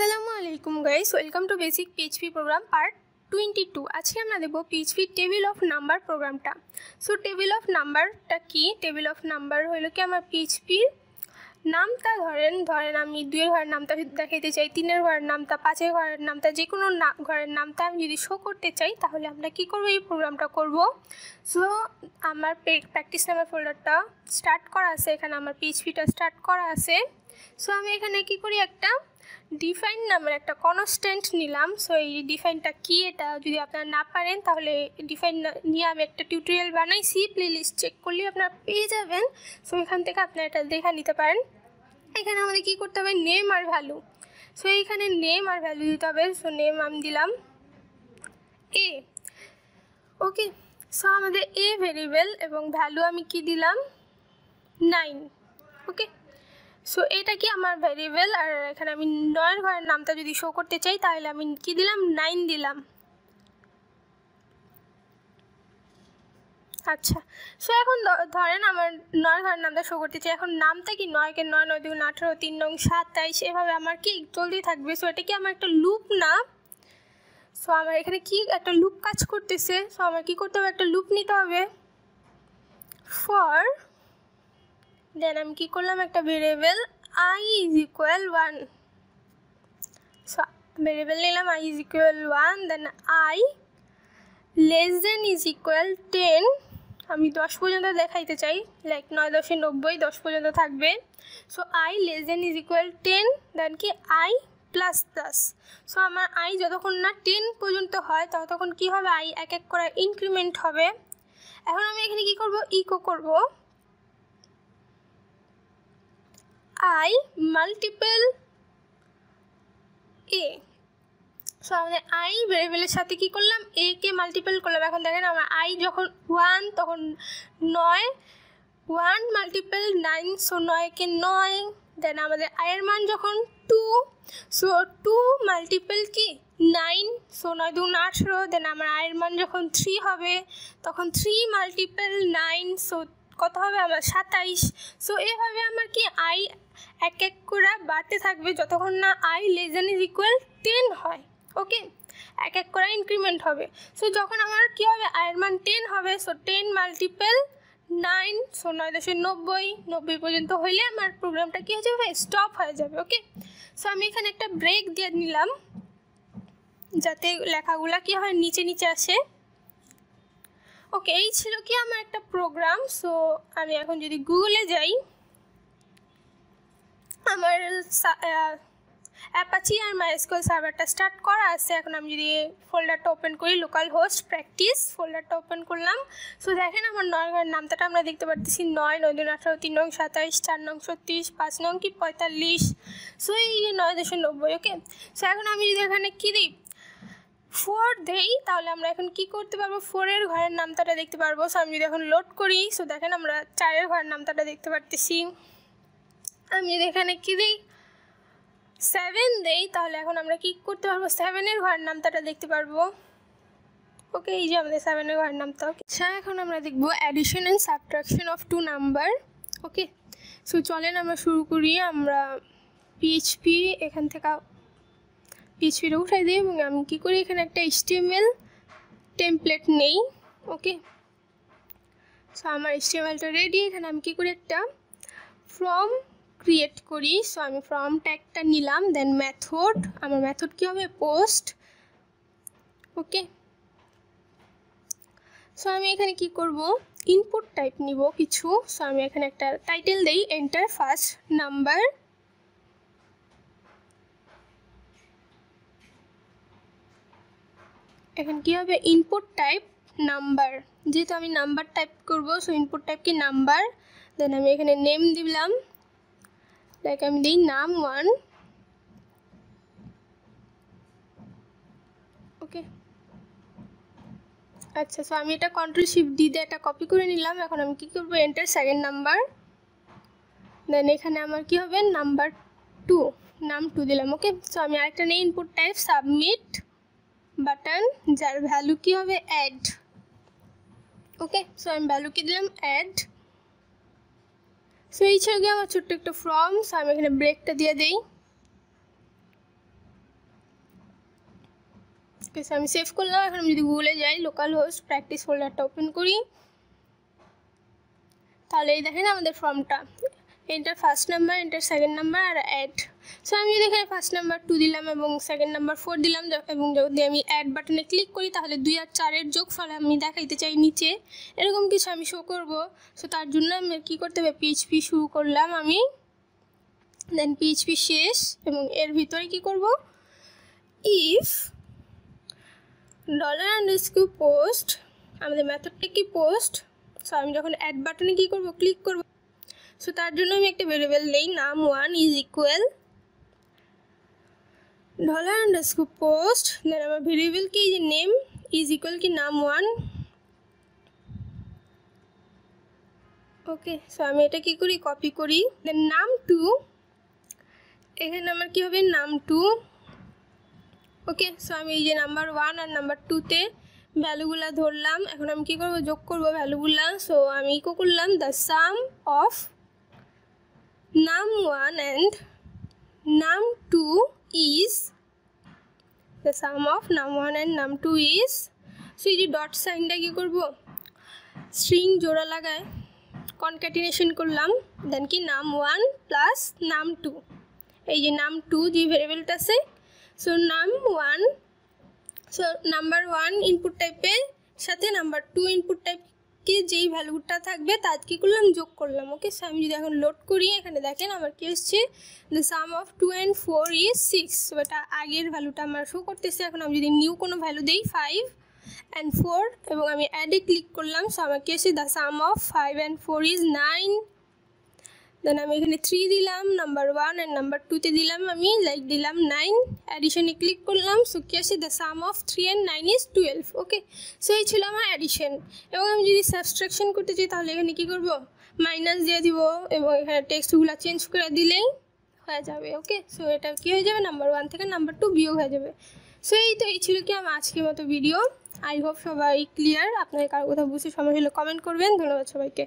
আসসালামু আলাইকুম guys, welcome to basic PHP program part twenty two. আজকে আমরা দেখব পিএইচপি টেবিল অফ নাম্বার প্রোগ্রামটা। সো টেবিল অফ নাম্বারটা কি? টেবিল অফ নাম্বার হলো কি আমার পিএইচপির নামটা? ধরেন ধরেন আমি দুইয়ের ঘরের নামটা দেখাইতে চাই, তিনের ঘরের নামটা, পাঁচের ঘরের নামটা যে কোনো না, ঘরের নামটা আমি যদি শো করতে চাই, তাহলে আমরা কি করব? এই প্রোগ্রামটা করব। সো আমার প্র্যাকটিস নামের ফোল্ডারটা স্টার্ট করা আছে, এখানে আমার পিএইচপিটা স্টার্ট করা আছে। সো আমি এখানে কি করি? একটা ডিফাইন নামের একটা কনস্ট্যান্ট নিলাম। সো এই ডিফাইনটা কি এটা যদি আপনারা না পারেন, তাহলে ডিফাইন নিয়ে আমি একটা টিউটোরিয়াল বানাইছি। প্লেলিস্ট চেক করলে আপনারা পেয়ে যাবেন। সো এখান থেকে আপনারা এটা দেখা নিতে পারেন। এখানে আমাদের কি করতে হবে? নেম আর ভ্যালু সো এইখানে নেম আর ভ্যালু দিতে হবে। সো নেম আমি দিলাম এ ওকে সো আমাদের এ ভেরিয়েবল এবং ভ্যালু আমি কি দিলাম? নাইন ওকে সো এটা কি আমার ভ্যারিয়েবল আর এখানে আমি নয়ের ঘরের নামটা যদি শো করতে চাই, তাহলে আমি কি দিলাম? নাইন দিলাম। আচ্ছা। সো এখন ধরেন আমার নয় ঘরের নামটা শো করতে চাই। এখন নামটা কি? নয়কে নয় নয় দুগুণ আঠেরো, তিন নং সাতাইশ। এভাবে আমার কি চলতে থাকবে? সো এটা কি আমার একটা লুপ না? সো আমার এখানে কি একটা লুপ কাজ করতেছে? সো আমার কি করতে হবে? একটা লুপ নিতে হবে। ফর দেন আমি কী করলাম? একটা variable I is equal one so variable নিলাম I is equal one then I less then is equal ten আমি দশ পর্যন্ত দেখাইতে চাই লাইক নয় দশে নব্বই, দশ পর্যন্ত থাকবে। So I less then is equal ten then কি? আই প্লাস প্লাস সো আমার আই যতক্ষণ না টেন পর্যন্ত হয়, ততক্ষণ কী হবে? আই এক এক করে ইনক্রিমেন্ট হবে। এখন আমি এখানে কী করব? ইকো করব। আই মাল্টিপল এ সো আমাদের আই ভেরিয়েবলের সাথে কী করলাম? এ কে মাল্টিপল করলাম। এখন দেখেন আমার আই যখন ওয়ান তখন নয়। ওয়ান মাল্টিপল নাইন সো নয়কে নয়। দেন আমাদের আয়ের মান যখন টু সো টু মাল্টিপল কি? নাইন সো নয় দুগুণ আঠেরো। দেন আমার আয়ের মান যখন থ্রি হবে, তখন থ্রি মাল্টিপল নাইন সো কত হবে? আমার সাতাইশ। সো এভাবে আমার কি আই এক এক করে বাড়তে থাকবে যতক্ষণ না I less then is equal ten হয় ওকে এক এক করে ইনক্রিমেন্ট হবে। সো যখন আমার কী হবে? আয়ের মান টেন হবে। So ten multiple nine so নয় দশের নব্বই নব্বই পর্যন্ত হইলে আমার প্রোগ্রামটা কী হয়ে যাবে? স্টপ হয়ে যাবে ওকে সো আমি এখানে একটা ব্রেক দিয়ে নিলাম। যাতে লেখাগুলো কী হয়? নিচে নিচে আসে। ওকে এই ছিল কি আমার একটা প্রোগ্রাম সো আমি এখন যদি গুগলে যাই আমার অ্যাপাচি আর মাই স্কুল সার্ভারটা স্টার্ট করা আছে। এখন আমি যদি ফোল্ডারটা ওপেন করি লোকাল হোস্ট প্র্যাকটিস ফোল্ডারটা ওপেন করলাম। সো দেখেন আমার নয় ঘরের নামটা আমরা দেখতে পারতেছি। নয় নয়, দুই আঠারো, তিন নং সাতাইশ, চার নং, ছত্রিশ, পাঁচ নং কি পঁয়তাল্লিশ। সো এই যে নয় দশো নব্বই ওকে সো এখন আমি যদি এখানে কী দিই? ফোর দেই, তাহলে আমরা এখন কি করতে পারব? ফোরের ঘরের নামতাটা দেখতে পারব। সো আমি যদি এখন লোড করি সো দেখেন আমরা চারের ঘরের নামতাটা দেখতে পারতেছি। আমি যদি এখানে কী দিই? সেভেন দেই, তাহলে এখন আমরা কি করতে পারব? সেভেনের ঘরের নামতাটা দেখতে পারব। ওকে এই যে আমাদের সেভেনের ঘরের ওকে আচ্ছা এখন আমরা দেখব addition and subtraction of two number okay so চলেন আমরা শুরু করি, আমরা পিএইচপি এখান থেকে পিএইচপিটা উঠাই দিই, এবং আমি কী করি, এখানে একটা এইচটিএমএল টেমপ্লেট নেই ওকে সো আমার এইচটিএমএলটা রেডি এখানে আমি কী করি একটা ফর্ম ক্রিয়েট করি। সো আমি ফর্ম ট্যাগটা নিলাম দেন মেথড আমার মেথড কী হবে? পোস্ট ওকে সো আমি এখানে কি করব? ইনপুট টাইপ নিব কিছু। সো আমি এখানে একটা টাইটেল দেই এন্টার ফার্স্ট নাম্বার এখানে কী হবে? ইনপুট টাইপ নাম্বার যেহেতু আমি নাম্বার টাইপ করব সো ইনপুট টাইপ কি? নাম্বার দেন আমি এখানে নেম দিলাম। লাইক আমি দিই নাম ওয়ান ওকে আচ্ছা সো আমি এটা কন্ট্রোল শিফট দিয়ে এটা কপি করে নিলাম। এখন আমি কী করব? এন্টার সেকেন্ড নাম্বার দেন এখানে আমার কি হবে? নাম্বার টু নাম টু দিলাম ওকে সো আমি আরেকটা নেই ইনপুট টাইপ সাবমিট বাটন যার ভ্যালু কি হবে? অ্যাড ওকে সো আমি ভ্যালু কি দিলাম? অ্যাড সো এই ছবি আমার ছোট্ট একটা ফর্মস আমি এখানে ব্রেকটা দিয়ে দিই। ওকে আমি সেভ করলাম। এখন আমি যদি গুগলে যাই লোকাল হোস্ট প্র্যাকটিস ফোল্ডারটা ওপেন করি। তাহলে এই দেখেন আমাদের ফর্মটা enter first number enter second number আর অ্যাড সো আমি যদি এখানে ফার্স্ট নাম্বার টু দিলাম এবং সেকেন্ড নাম্বার ফোর দিলাম এবং যদি আমি অ্যাড বাটনে ক্লিক করি, তাহলে দুই আর চারের যোগ ফলে আমি দেখাইতে চাই নিচে। এরকম কিছু আমি শো করব। সো তার জন্য আমি কী করতে হবে? পিএইচপি শুরু করলাম আমি। দেন পিএইচপি শেষ এবং এর ভিতরে কি করব? ইফ ডলার আন্ডারস্কিউ পোস্ট আমাদের মেথডটা কি পোস্ট সো আমি যখন অ্যাড বাটনে কী করব? ক্লিক করব। সো তার জন্য আমি একটা ভেরিয়েবল নেই, num one is equal dollar underscore post then আমার ভেরিয়েবল কি যে নেম ইজ ইকুয়াল কি, নাম ওয়ান ওকে সো আমি এটা কি করি কপি করি। দেন নাম টু এখানে আমার কি হবে, নাম টু ওকে সো আমি এই যে নাম্বার ওয়ান আর নাম্বার টুতে ভ্যালুগুলো ধরলাম। এখন আমি কী করব, যোগ করব ভ্যালুগুলো সো আমি কী করলাম the sum of num one and num two is the sum of num one and num two is so এই যে ডট সাইনটা কী করব স্ট্রিং জোড়া লাগায় কনক্যাটিনেশন করলাম দেন কি নাম ওয়ান প্লাস নাম টু এই যে নাম টু যে ভেরিয়েবলটা আছে so num one so number one input টাইপের সাথে নাম্বার টু ইনপুট টাইপকে যেই ভ্যালুটা থাকবে, তার কী করলাম, যোগ করলাম। ওকে সো আমি যদি এখন লোড করি, এখানে দেখেন আমার কী এসছে? The sum of two and four is six এটা আগের ভ্যালুটা আমার শো করতেছে, এখন আমি যদি নিউ কোনো ভ্যালু দিই ফাইভ অ্যান্ড ফোর এবং আমি অ্যাডে ক্লিক করলাম সো আমার কি এসে the sum of five and four is nine then আমি এখানে থ্রি দিলাম নাম্বার ওয়ান অ্যান্ড নাম্বার টুতে দিলাম আমি লাইক দিলাম নাইন অ্যাডিশনে ক্লিক করলাম সো কি আসে the sum of three and nine is twelve okay so এই ছিল আমার অ্যাডিশন এবং আমি যদি সাবস্ট্রাকশন করতে চাই, তাহলে এখানে কী করব? মাইনাস দিয়ে দিব এবং এখানে টেক্সটগুলো চেঞ্জ করে দিলেই হয়ে যাবে ওকে সো এটা কী হয়ে যাবে? নাম্বার ওয়ান থেকে নাম্বার টু বিয়োগ হয়ে যাবে। সো এই তো, এই ছিল কি আমার আজকের মতো ভিডিও আই হোপ সবাই ক্লিয়ার আপনাদের কারও কোথাও বুঝতে সময় হলে কমেন্ট করবেন। ধন্যবাদ সবাইকে।